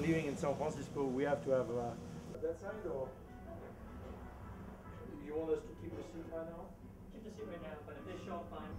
mean, living in San Francisco, we have to have uh, that side or you want us to keep the seat right now? Keep the seat right now, but if they show up, fine.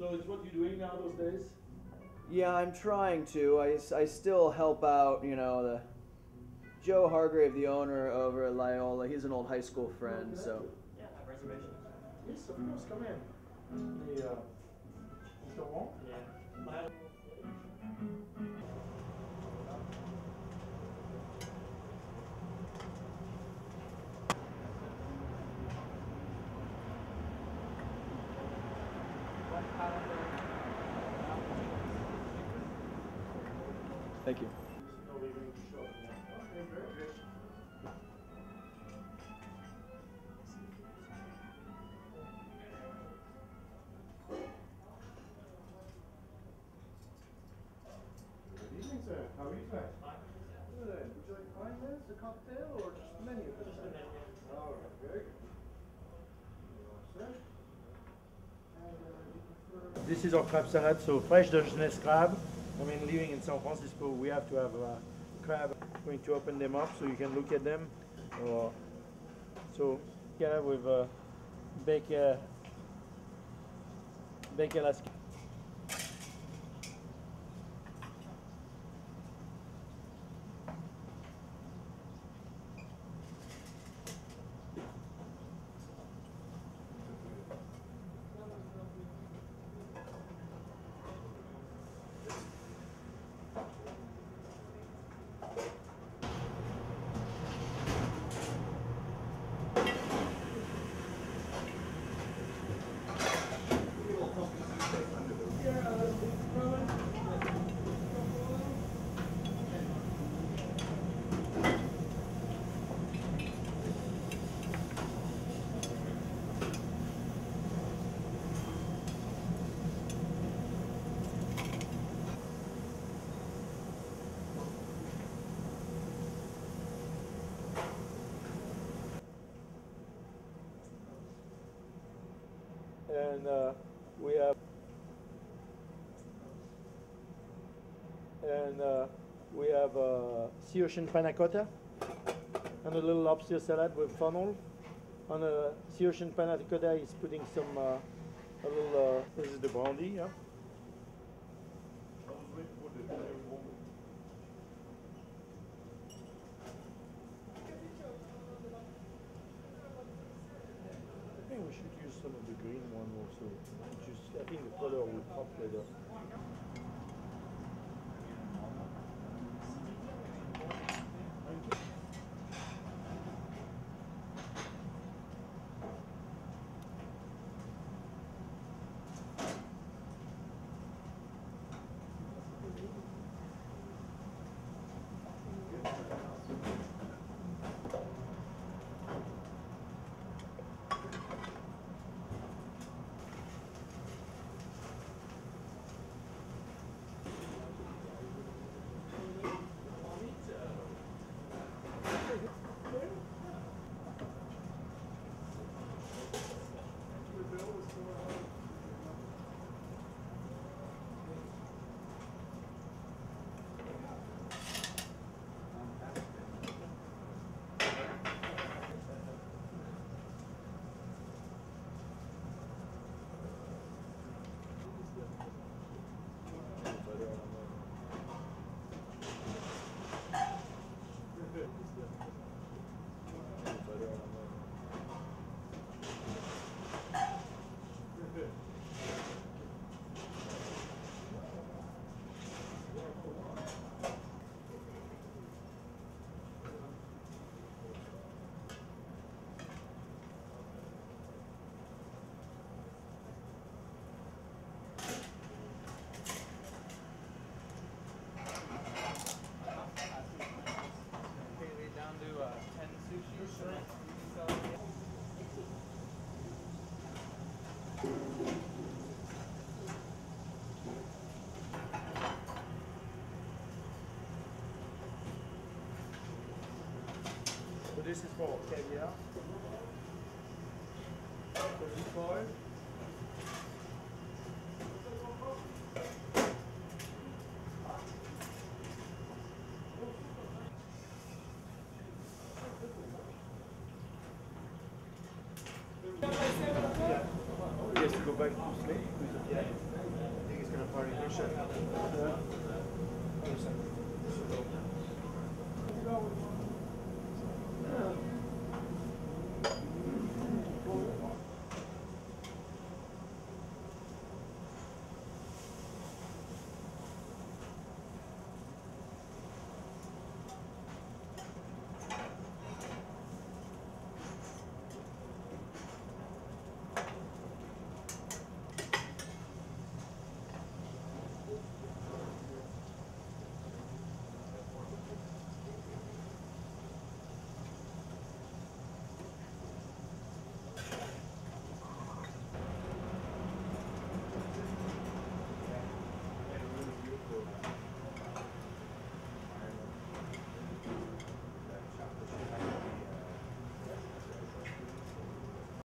So it's what you're doing now those days? Yeah, I'm trying to. I, I still help out, you know, the Joe Hargrave, the owner over at Loyola. He's an old high school friend, so Yeah, have reservations. Yes, of course, come in. The, uh, Mr. Wong? Yeah. Thank you. Good. Good evening, sir. How are you tonight? Good. Would you like five minutes, a cocktail, or just the menu for Just a menu. All right, very good. You all set? And, uh, you prefer- This is our crab salad, so fresh Dungeness crab. I mean, living in San Francisco, we have to have a crab. Going to open them up so you can look at them. Or so, yeah, with uh, bake, uh, bake Alaska. And uh, we have and uh, we have uh, sea ocean panna cotta and a little lobster salad with funnel. On a sea ocean panna cotta, he's putting some uh, a little. Uh, this is the brandy, yeah. We should use some of the green one also. Just, I think the color will pop better. So this is for caviar. Thirty-five. He has to go back to sleep. Yeah. I think he's gonna party for sure.